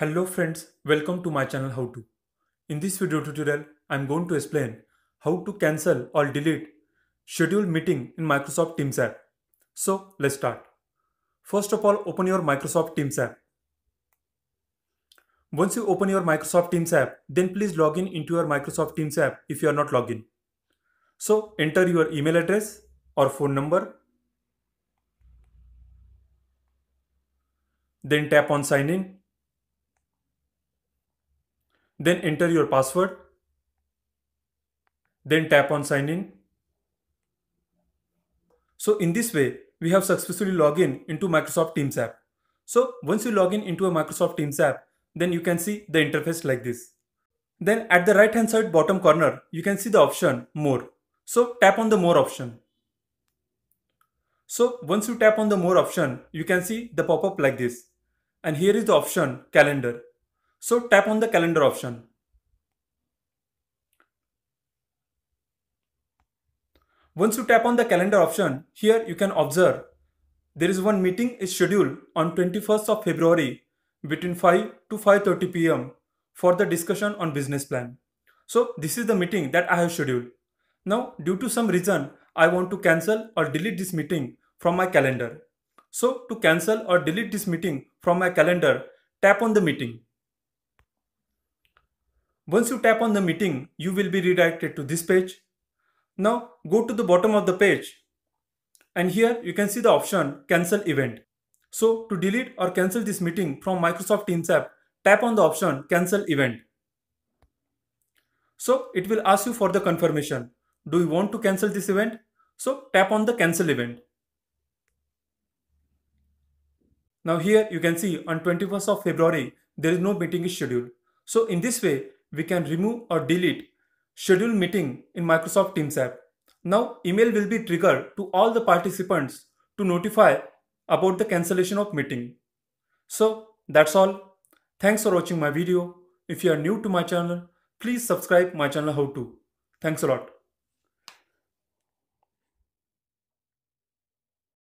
Hello friends, welcome to my channel How To. In this video tutorial, I am going to explain how to cancel or delete scheduled meeting in Microsoft Teams app. So let's start. First of all, open your Microsoft Teams app. Once you open your Microsoft Teams app, then please log in into your Microsoft Teams app if you are not logged in. So enter your email address or phone number. Then tap on sign in then enter your password. Then tap on sign in. So in this way, we have successfully logged in into Microsoft Teams app. So once you log in into a Microsoft Teams app, then you can see the interface like this. Then at the right hand side bottom corner, you can see the option more. So tap on the more option. So once you tap on the more option, you can see the pop-up like this. And here is the option calendar. So tap on the calendar option. Once you tap on the calendar option, here you can observe there is one meeting is scheduled on 21st of February between 5 to 5.30 pm for the discussion on business plan. So this is the meeting that I have scheduled. Now due to some reason, I want to cancel or delete this meeting from my calendar. So to cancel or delete this meeting from my calendar, tap on the meeting. Once you tap on the meeting, you will be redirected to this page. Now go to the bottom of the page and here you can see the option cancel event. So to delete or cancel this meeting from Microsoft Teams app, tap on the option cancel event. So it will ask you for the confirmation. Do you want to cancel this event? So tap on the cancel event. Now here you can see on 21st of February, there is no meeting is scheduled. So in this way, we can remove or delete schedule meeting in Microsoft Teams app. Now email will be triggered to all the participants to notify about the cancellation of meeting. So that's all. Thanks for watching my video. If you are new to my channel, please subscribe my channel how to. Thanks a lot.